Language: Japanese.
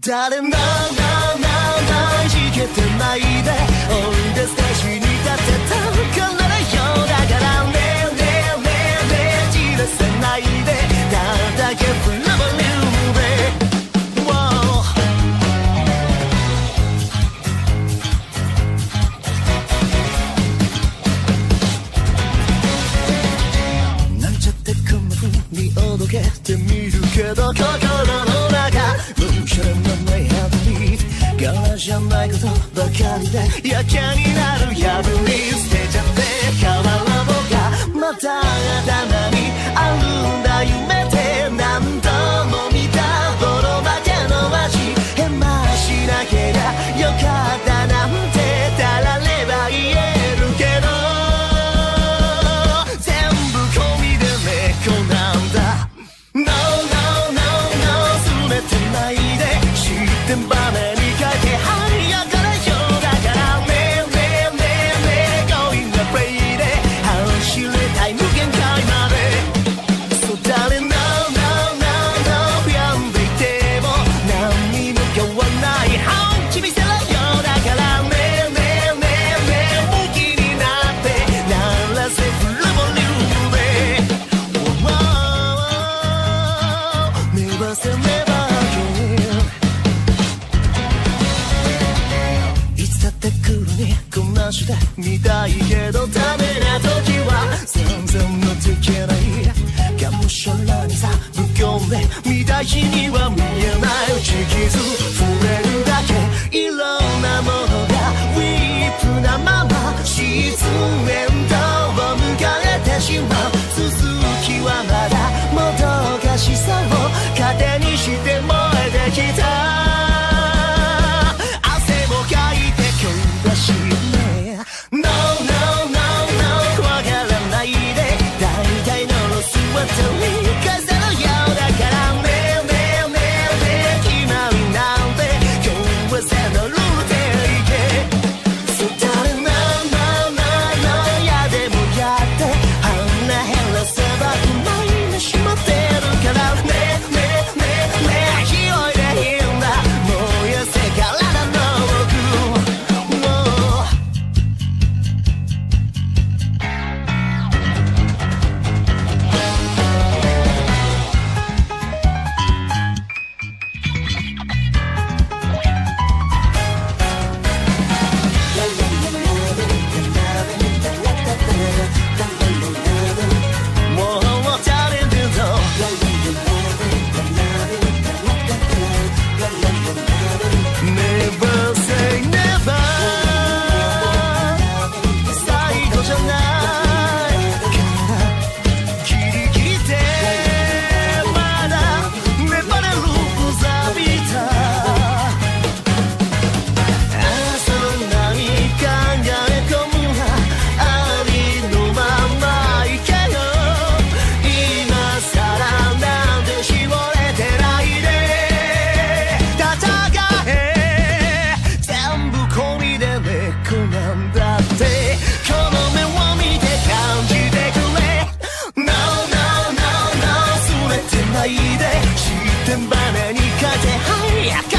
誰もなななじけてないでオンデステージに立ってたからよだからねねねねじらせないでただけフラボリュームで Wow なんちゃってこんな風におどけてみるけど心じゃないことばかりでやけになるやぶに捨てちゃって変わらぼがまた頭にあるんだ夢で何度も見た泥ばけの味へましなけりゃよかった。こんなしてみたいけどダメな時は全然乗ってけないがむしゃらにさぶっ込んで見た日には見えない打ち傷触れるだけいろんなものがウィープなままシーズンエンドを迎えてしまう。続きはまだもどかしさを糧にして燃えていで知ってんばねに風早く